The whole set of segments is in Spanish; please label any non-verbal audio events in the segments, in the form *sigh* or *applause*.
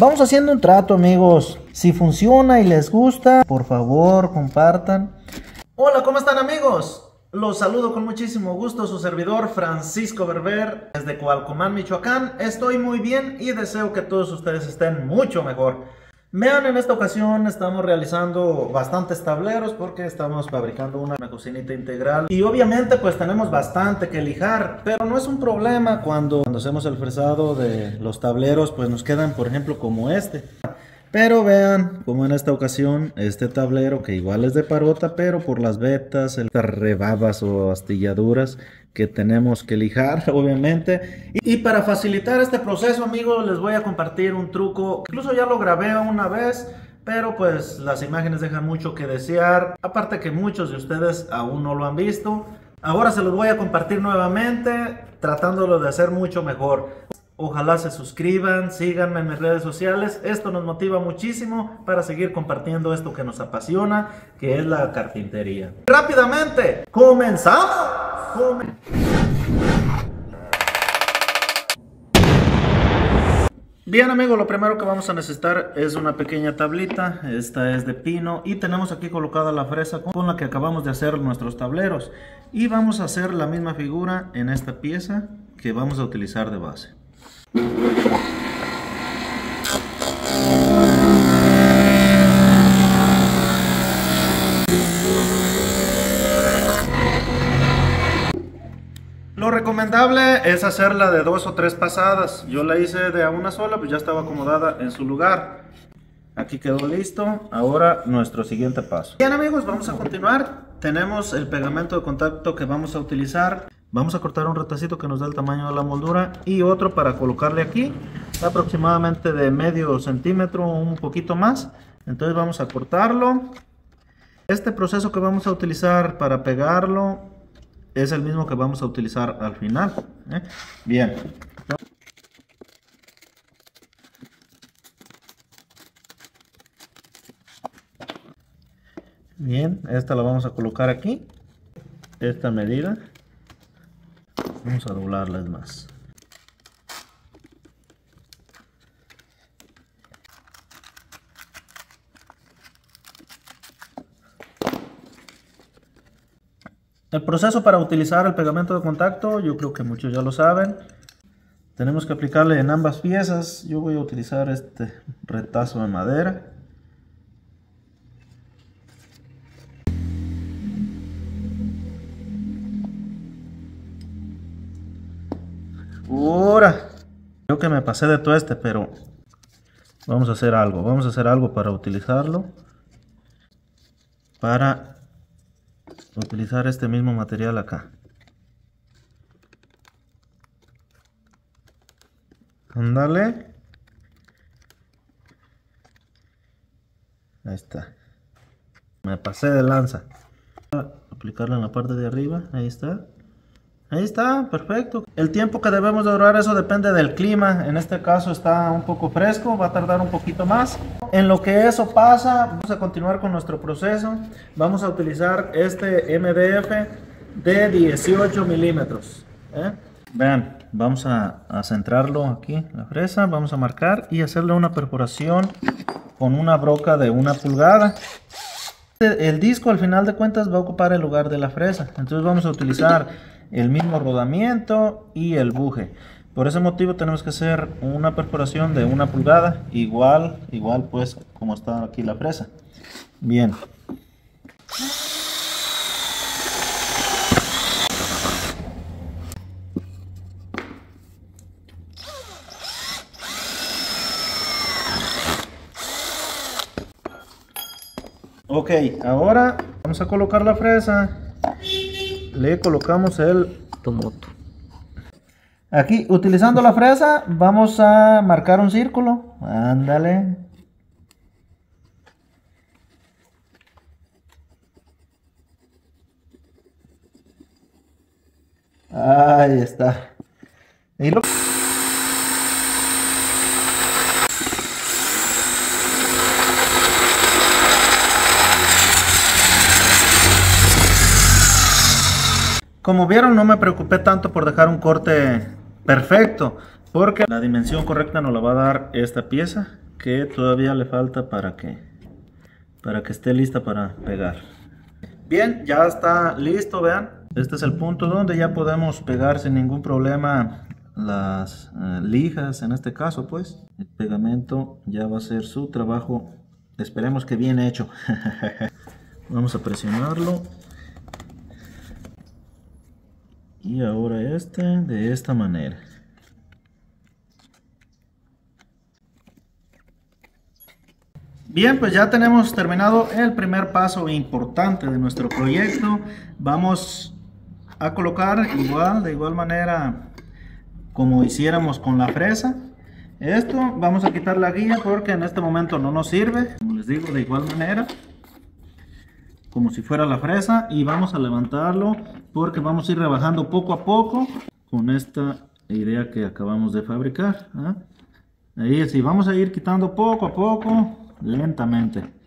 Vamos haciendo un trato amigos. Si funciona y les gusta, por favor compartan. Hola, ¿cómo están amigos? Los saludo con muchísimo gusto, su servidor Francisco Berber desde Coalcomán, Michoacán. Estoy muy bien y deseo que todos ustedes estén mucho mejor. Vean, en esta ocasión estamos realizando bastantes tableros porque estamos fabricando una cocinita integral y obviamente pues tenemos bastante que lijar, pero no es un problema cuando, cuando hacemos el fresado de los tableros pues nos quedan por ejemplo como este. Pero vean, como en esta ocasión, este tablero que igual es de parota, pero por las vetas, el rebabas o astilladuras que tenemos que lijar, *laughs* obviamente. Y, para facilitar este proceso, amigos, les voy a compartir un truco. Incluso ya lo grabé una vez, pero pues las imágenes dejan mucho que desear. Aparte que muchos de ustedes aún no lo han visto. Ahora se los voy a compartir nuevamente, tratándolo de hacer mucho mejor. Ojalá se suscriban, síganme en mis redes sociales. Esto nos motiva muchísimo para seguir compartiendo esto que nos apasiona, que es la carpintería. Rápidamente, comenzamos. Bien amigos, lo primero que vamos a necesitar es una pequeña tablita, esta es de pino. Y tenemos aquí colocada la fresa con la que acabamos de hacer nuestros tableros. Y vamos a hacer la misma figura en esta pieza que vamos a utilizar de base. Lo recomendable es hacerla de dos o tres pasadas. Yo la hice de una sola, pues ya estaba acomodada en su lugar. Aquí quedó listo. Ahora nuestro siguiente paso. Bien amigos, vamos a continuar. Tenemos el pegamento de contacto que vamos a utilizar. Vamos a cortar un retacito que nos da el tamaño de la moldura y otro para colocarle aquí, aproximadamente de medio centímetro o un poquito más. Entonces vamos a cortarlo. Este proceso que vamos a utilizar para pegarlo es el mismo que vamos a utilizar al final. ¿eh? Bien. Bien, esta la vamos a colocar aquí. Esta medida. Vamos a doblarlas más. El proceso para utilizar el pegamento de contacto, yo creo que muchos ya lo saben. Tenemos que aplicarle en ambas piezas. Yo voy a utilizar este retazo de madera. Ahora, creo que me pasé de todo este, pero vamos a hacer algo. Vamos a hacer algo para utilizarlo. Para utilizar este mismo material acá. Ándale. Ahí está. Me pasé de lanza. Aplicarlo en la parte de arriba. Ahí está. Ahí está, perfecto. El tiempo que debemos de durar, eso depende del clima. En este caso está un poco fresco, va a tardar un poquito más. En lo que eso pasa, vamos a continuar con nuestro proceso. Vamos a utilizar este MDF de 18 milímetros. ¿eh? Vean, vamos a, a centrarlo aquí, la fresa. Vamos a marcar y hacerle una perforación con una broca de una pulgada. El disco al final de cuentas va a ocupar el lugar de la fresa. Entonces vamos a utilizar el mismo rodamiento y el buje. Por ese motivo tenemos que hacer una perforación de una pulgada, igual, igual pues como está aquí la presa. Bien. Ok, ahora vamos a colocar la fresa le colocamos el tomoto. Aquí, utilizando la fresa, vamos a marcar un círculo. Ándale. Ahí está. Y lo... Como vieron no me preocupé tanto por dejar un corte perfecto porque la dimensión correcta nos la va a dar esta pieza que todavía le falta para que para que esté lista para pegar. Bien ya está listo vean. Este es el punto donde ya podemos pegar sin ningún problema las eh, lijas en este caso pues. El pegamento ya va a ser su trabajo. Esperemos que bien hecho. *laughs* Vamos a presionarlo y ahora este de esta manera Bien, pues ya tenemos terminado el primer paso importante de nuestro proyecto. Vamos a colocar igual, de igual manera como hiciéramos con la fresa. Esto vamos a quitar la guía porque en este momento no nos sirve. Como les digo, de igual manera como si fuera la fresa y vamos a levantarlo porque vamos a ir rebajando poco a poco con esta idea que acabamos de fabricar. ¿ah? Ahí sí, vamos a ir quitando poco a poco lentamente.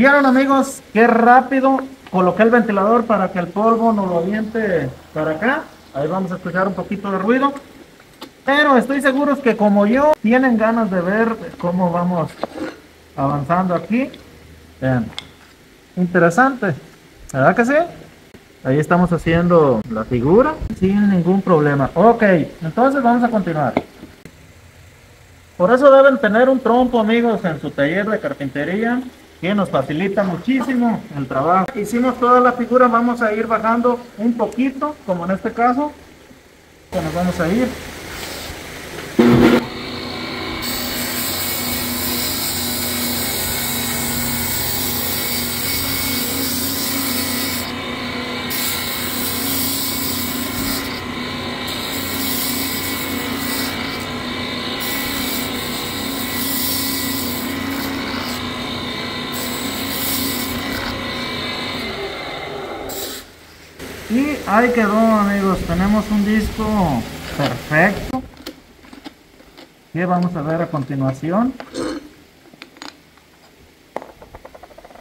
Vieron amigos, qué rápido coloqué el ventilador para que el polvo no lo aviente para acá. Ahí vamos a escuchar un poquito de ruido. Pero estoy seguro que como yo tienen ganas de ver cómo vamos avanzando aquí. Vean, interesante, ¿verdad que sí? Ahí estamos haciendo la figura sin ningún problema. Ok, entonces vamos a continuar. Por eso deben tener un trompo amigos en su taller de carpintería que nos facilita muchísimo el trabajo. Hicimos toda la figura, vamos a ir bajando un poquito, como en este caso, nos vamos a ir. Y ahí quedó amigos, tenemos un disco perfecto. Que vamos a ver a continuación.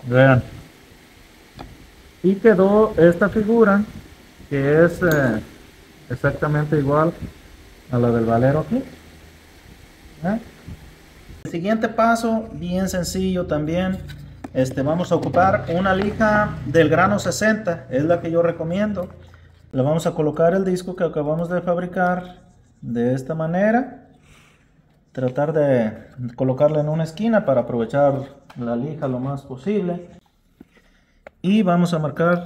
Vean. Y quedó esta figura que es eh, exactamente igual a la del valero aquí. ¿Eh? El siguiente paso, bien sencillo también, este, vamos a ocupar una lija del grano 60, es la que yo recomiendo. Le vamos a colocar el disco que acabamos de fabricar de esta manera. Tratar de colocarla en una esquina para aprovechar la lija lo más posible. Y vamos a marcar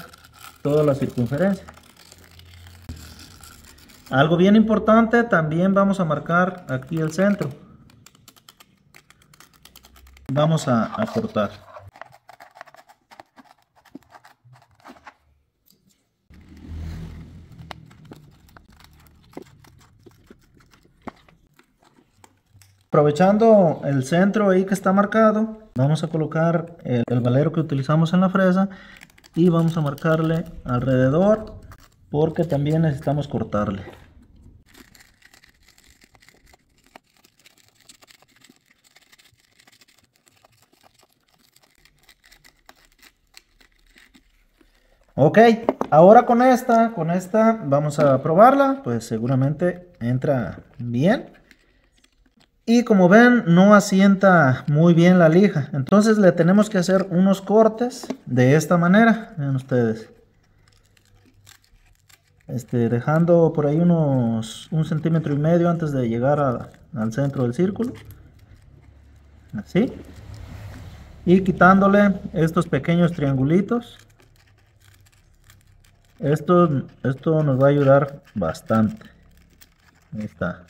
toda la circunferencia. Algo bien importante, también vamos a marcar aquí el centro. Vamos a, a Aprovechando el centro ahí que está marcado, vamos a colocar el, valero que utilizamos en la fresa y vamos a marcarle alrededor porque también necesitamos cortarle. Ok, ahora con esta, con esta vamos a probarla, pues seguramente entra bien. Y como ven, no asienta muy bien la lija. Entonces le tenemos que hacer unos cortes de esta manera. Vean ustedes. Este, dejando por ahí unos un centímetro y medio antes de llegar al centro del círculo. Así. Y quitándole estos pequeños triangulitos. Esto, esto nos va a ayudar bastante. Ahí está.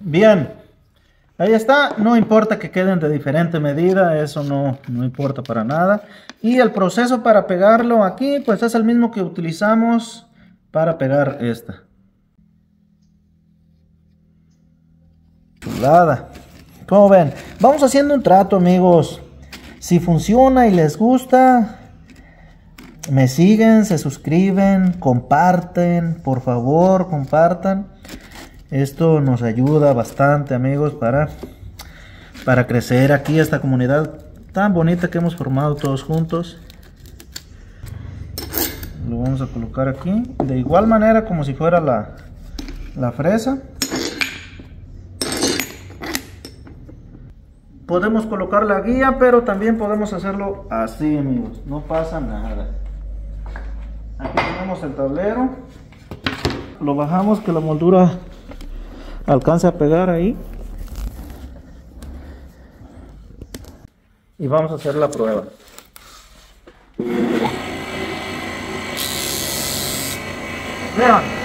Bien, ahí está. No importa que queden de diferente medida, eso no, no importa para nada. Y el proceso para pegarlo aquí, pues es el mismo que utilizamos para pegar esta. Chulada. Como ven, vamos haciendo un trato, amigos. Si funciona y les gusta, me siguen, se suscriben, comparten, por favor, compartan. Esto nos ayuda bastante, amigos, para, para crecer aquí esta comunidad tan bonita que hemos formado todos juntos. Lo vamos a colocar aquí, de igual manera como si fuera la, la fresa. Podemos colocar la guía, pero también podemos hacerlo así, amigos. No pasa nada. Aquí tenemos el tablero. Lo bajamos que la moldura alcance a pegar ahí. Y vamos a hacer la prueba. Vean.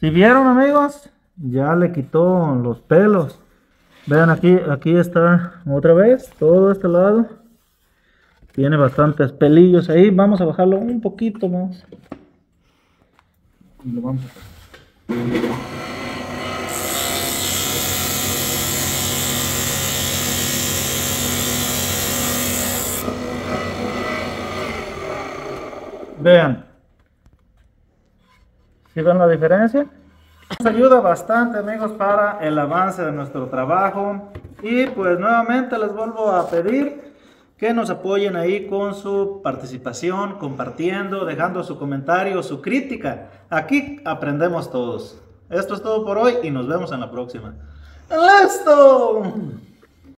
Si vieron amigos, ya le quitó los pelos. Vean aquí, aquí está otra vez, todo este lado. Tiene bastantes pelillos ahí. Vamos a bajarlo un poquito más. Y lo vamos a Vean. ¿Sí ven la diferencia? Nos ayuda bastante amigos para el avance de nuestro trabajo. Y pues nuevamente les vuelvo a pedir que nos apoyen ahí con su participación, compartiendo, dejando su comentario, su crítica. Aquí aprendemos todos. Esto es todo por hoy y nos vemos en la próxima. ¡Listo!